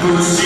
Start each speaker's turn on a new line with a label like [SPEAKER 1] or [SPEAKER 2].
[SPEAKER 1] Goose.